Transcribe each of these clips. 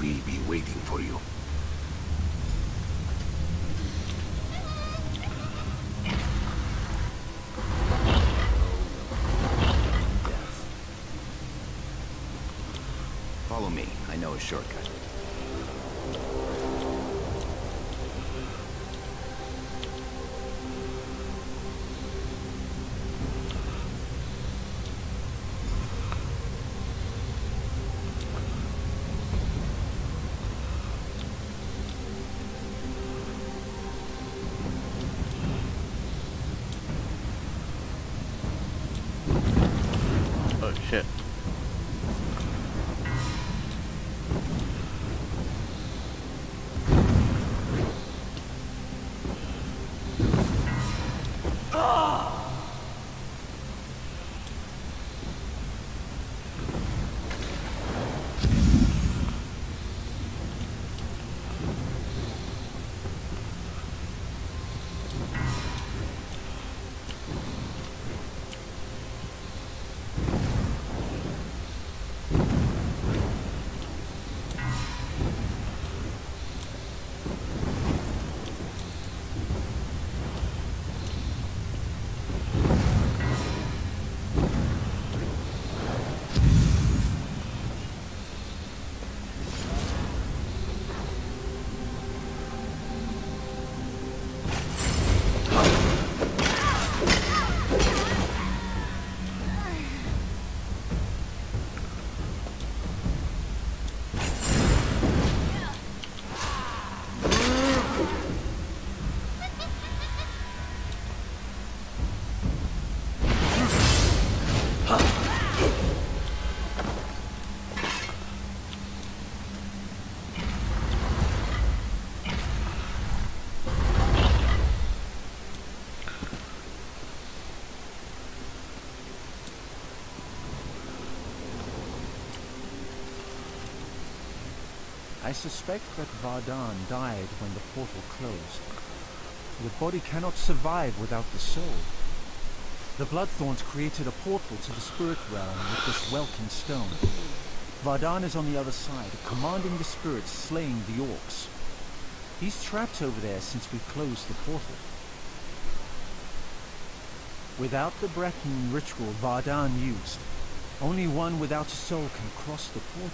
will be waiting for you. Follow me. I know a shortcut. I suspect that Vardan died when the portal closed. The body cannot survive without the soul. The Bloodthorns created a portal to the spirit realm with this Welkin stone. Vardan is on the other side, commanding the spirits slaying the orcs. He's trapped over there since we closed the portal. Without the Brecken ritual Vardan used, only one without a soul can cross the portal.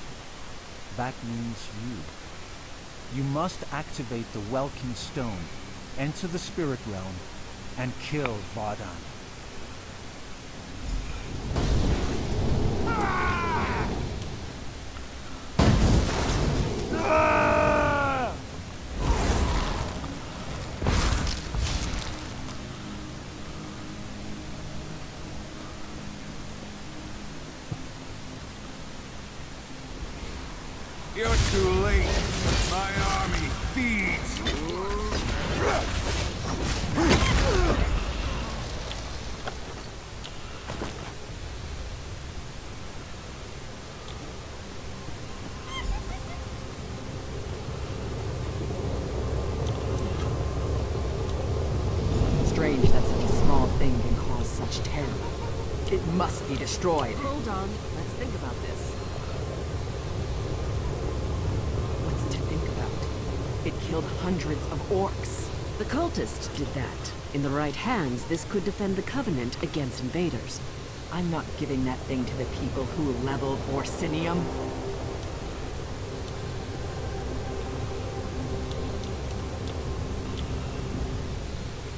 That means you. You must activate the Welkin Stone, enter the spirit realm, and kill Vardan. Be destroyed. Hold on. Let's think about this. What's to think about? It killed hundreds of orcs. The cultists did that. In the right hands, this could defend the Covenant against invaders. I'm not giving that thing to the people who leveled Orsinium.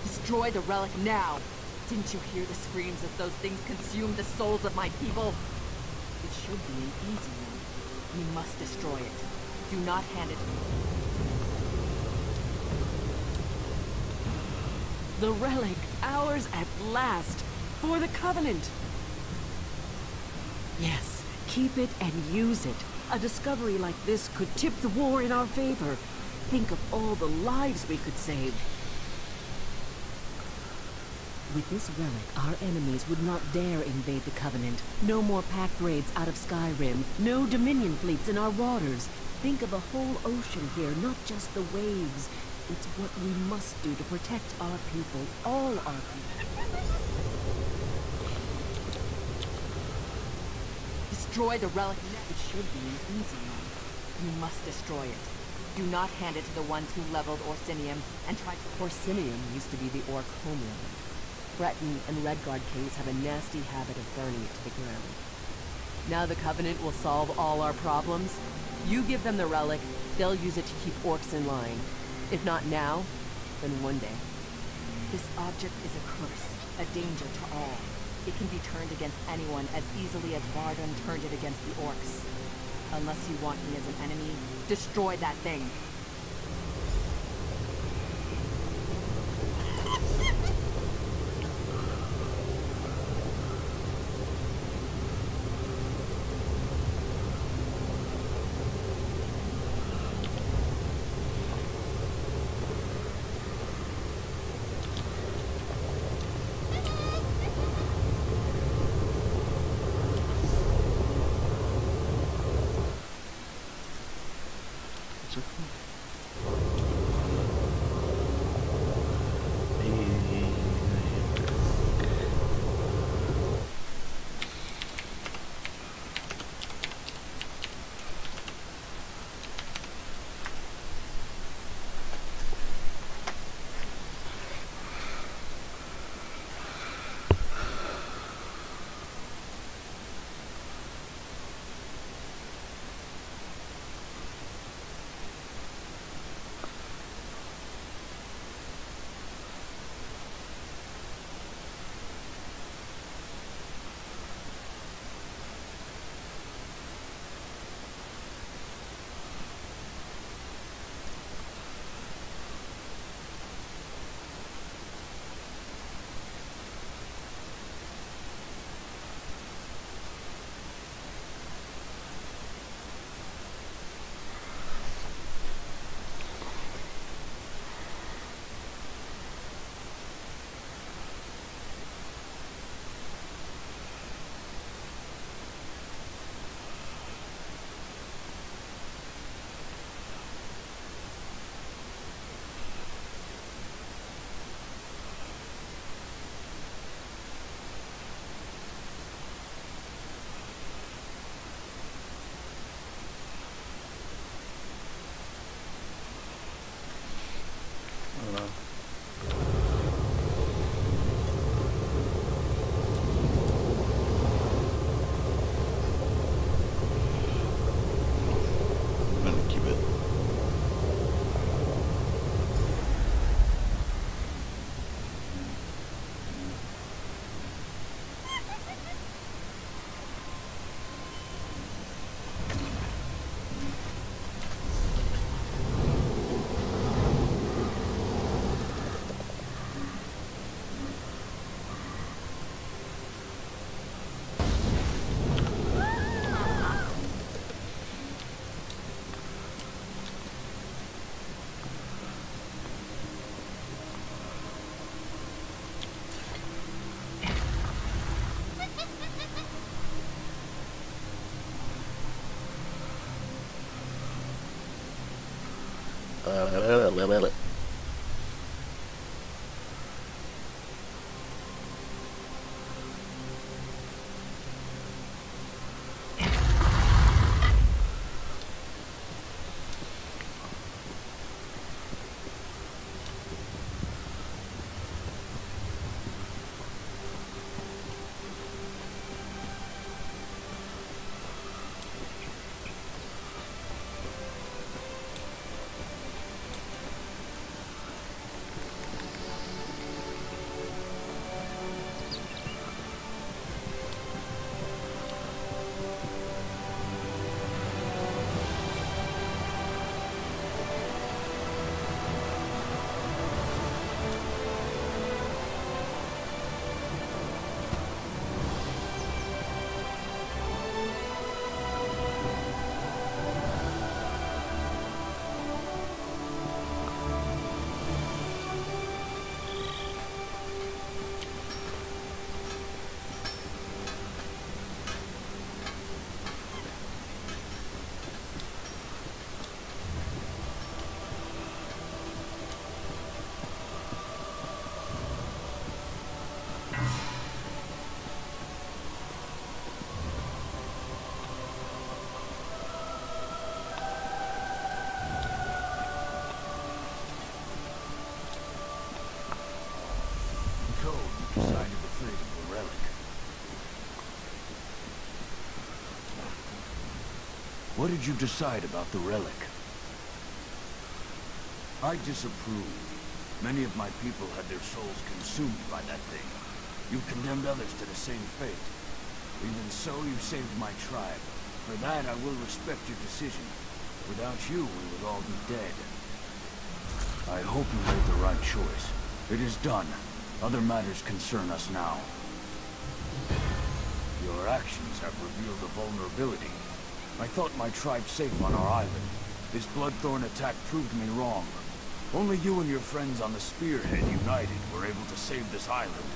Destroy the relic now! Didn't you hear the screams as those things consumed the souls of my people? It should be an easy one. We must destroy it. Do not hand it The relic, ours at last, for the Covenant. Yes, keep it and use it. A discovery like this could tip the war in our favor. Think of all the lives we could save. With this relic, our enemies would not dare invade the Covenant. No more Pact raids out of Skyrim. No Dominion fleets in our waters. Think of a whole ocean here, not just the waves. It's what we must do to protect our people, all our people. Destroy the relic. It should be an easy one. You must destroy it. Do not hand it to the ones who leveled Orsinium and tried to. Orsinium used to be the Orc homeland. Breton and Redguard kings have a nasty habit of burning it to the ground. Now the Covenant will solve all our problems. You give them the relic, they'll use it to keep orcs in line. If not now, then one day. This object is a curse, a danger to all. It can be turned against anyone as easily as Vardan turned it against the orcs. Unless you want me as an enemy, destroy that thing. Uh, What did you decide about the relic? I disapprove. Many of my people had their souls consumed by that thing. You condemned others to the same fate. Even so, you saved my tribe. For that, I will respect your decision. Without you, we would all be dead. I hope you made the right choice. It is done. Other matters concern us now. Your actions have revealed a vulnerability. I thought my tribe safe on our island. This Bloodthorn attack proved me wrong. Only you and your friends on the Spearhead united were able to save this island.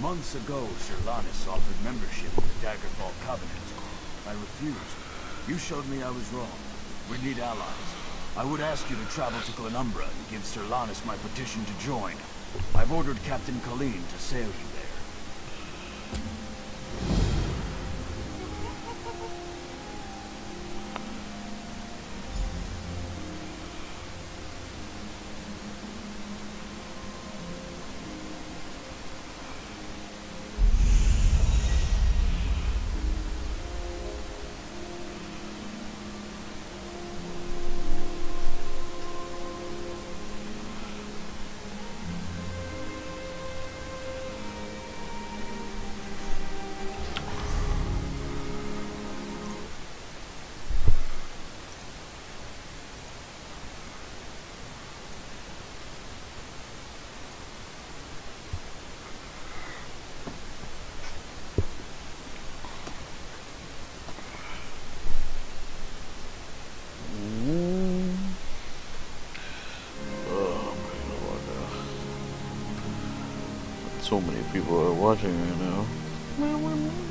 Months ago, Sir Lannis offered membership in the Daggerfall Covenant. I refused. You showed me I was wrong. We need allies. I would ask you to travel to Glenumbra and give Sir Lannis my petition to join. I've ordered Captain Kaleen to sail you there. So many people are watching right now.